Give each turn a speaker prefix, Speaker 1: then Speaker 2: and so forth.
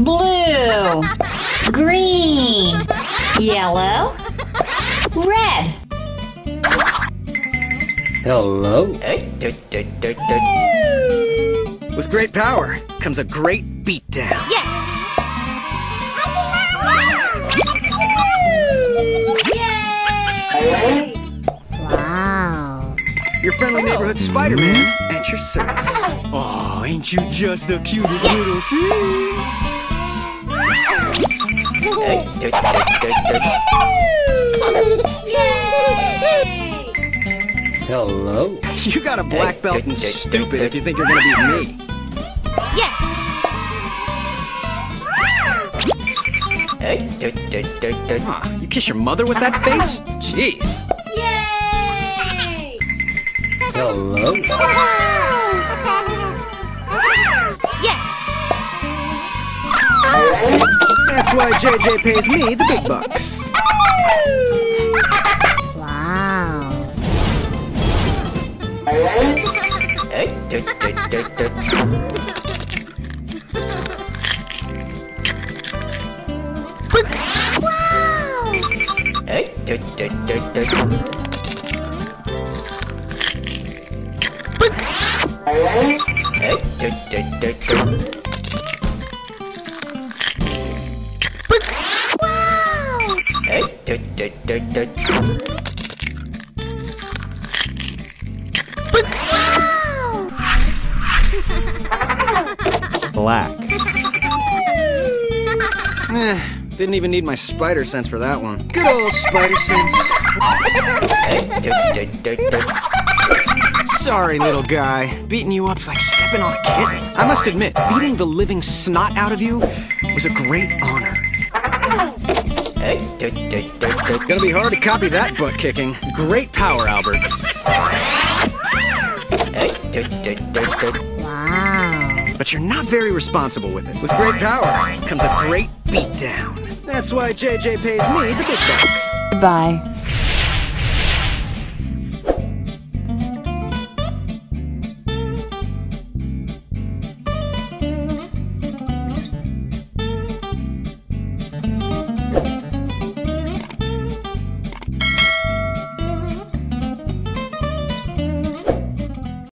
Speaker 1: blue, green, yellow, red.
Speaker 2: Hello?
Speaker 3: With great power comes a great beatdown.
Speaker 4: Yes! Yay!
Speaker 5: Wow.
Speaker 3: Your friendly neighborhood Spider-Man at your service. Oh, ain't you just the cutest little thing?
Speaker 2: Hello?
Speaker 3: You got a black belt and stupid if you think you're gonna beat me.
Speaker 4: Yes!
Speaker 3: Huh, you kiss your mother with that face? Jeez.
Speaker 4: Yay!
Speaker 2: Hello?
Speaker 4: Yes!
Speaker 3: That's why JJ pays me the big bucks.
Speaker 5: Wow.
Speaker 3: Black. Eh, didn't even need my spider sense for that one. Good old spider sense. Sorry, little guy. Beating you up's like stepping on a kitten. I must admit, beating the living snot out of you was a great honor. Gonna be hard to copy that butt kicking. Great power, Albert.
Speaker 5: Wow.
Speaker 3: But you're not very responsible with it. With great power comes a great beatdown. That's why JJ pays me the big bucks.
Speaker 1: Goodbye.